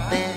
Ti